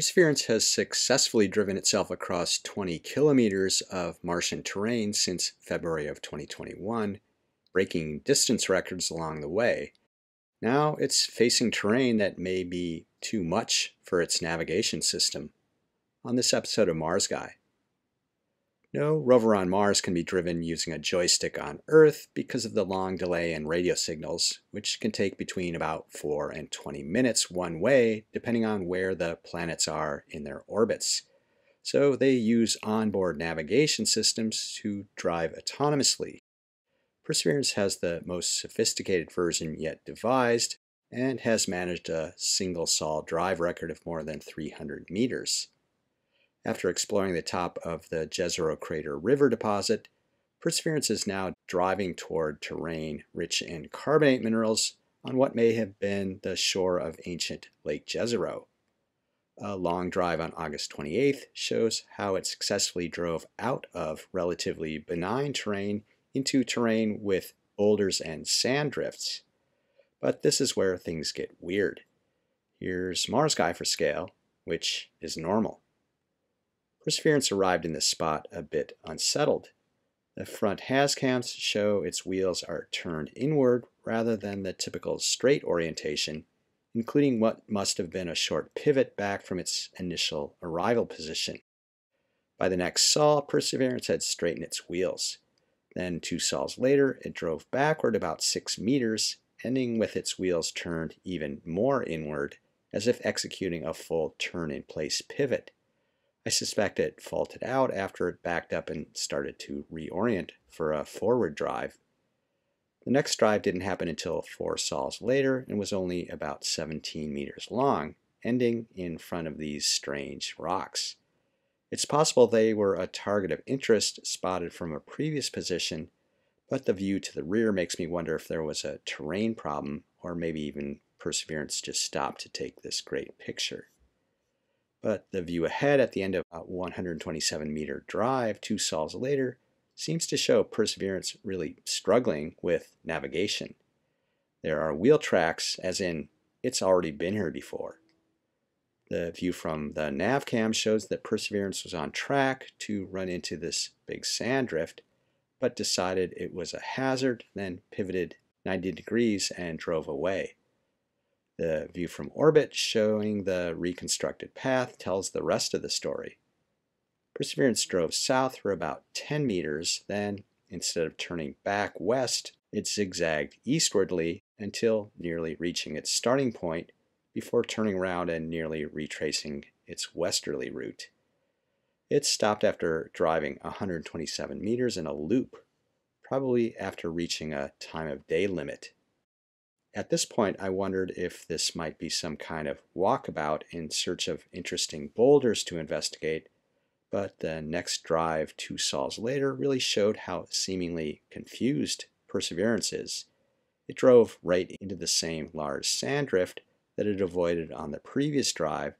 Perseverance has successfully driven itself across 20 kilometers of Martian terrain since February of 2021, breaking distance records along the way. Now it's facing terrain that may be too much for its navigation system. On this episode of Mars Guy, no rover on Mars can be driven using a joystick on Earth because of the long delay in radio signals, which can take between about 4 and 20 minutes one way, depending on where the planets are in their orbits. So they use onboard navigation systems to drive autonomously. Perseverance has the most sophisticated version yet devised and has managed a single sol drive record of more than 300 meters. After exploring the top of the Jezero Crater River deposit, Perseverance is now driving toward terrain rich in carbonate minerals on what may have been the shore of ancient Lake Jezero. A long drive on August 28th shows how it successfully drove out of relatively benign terrain into terrain with boulders and sand drifts. But this is where things get weird. Here's Mars Guy for scale, which is normal. Perseverance arrived in this spot a bit unsettled. The front HazCams show its wheels are turned inward rather than the typical straight orientation, including what must have been a short pivot back from its initial arrival position. By the next sol, Perseverance had straightened its wheels. Then, two sols later, it drove backward about six meters, ending with its wheels turned even more inward, as if executing a full turn in place pivot. I suspect it faulted out after it backed up and started to reorient for a forward drive. The next drive didn't happen until four sols later and was only about 17 meters long, ending in front of these strange rocks. It's possible they were a target of interest spotted from a previous position, but the view to the rear makes me wonder if there was a terrain problem or maybe even Perseverance just stopped to take this great picture. But the view ahead at the end of a 127 meter drive two sols later seems to show Perseverance really struggling with navigation. There are wheel tracks, as in, it's already been here before. The view from the nav cam shows that Perseverance was on track to run into this big sand drift, but decided it was a hazard, then pivoted 90 degrees and drove away. The view from orbit showing the reconstructed path tells the rest of the story. Perseverance drove south for about 10 meters, then, instead of turning back west, it zigzagged eastwardly until nearly reaching its starting point before turning around and nearly retracing its westerly route. It stopped after driving 127 meters in a loop, probably after reaching a time of day limit at this point, I wondered if this might be some kind of walkabout in search of interesting boulders to investigate, but the next drive two sols later really showed how seemingly confused Perseverance is. It drove right into the same large sand drift that it avoided on the previous drive,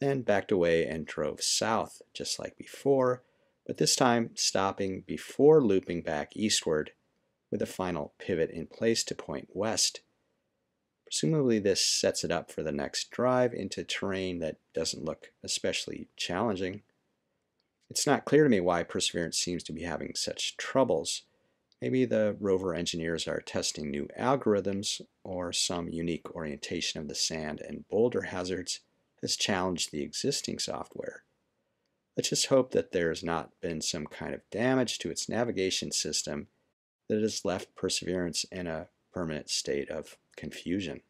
then backed away and drove south just like before, but this time stopping before looping back eastward with a final pivot in place to point west. Presumably this sets it up for the next drive into terrain that doesn't look especially challenging. It's not clear to me why Perseverance seems to be having such troubles. Maybe the rover engineers are testing new algorithms or some unique orientation of the sand and boulder hazards has challenged the existing software. Let's just hope that there has not been some kind of damage to its navigation system that has left Perseverance in a permanent state of confusion.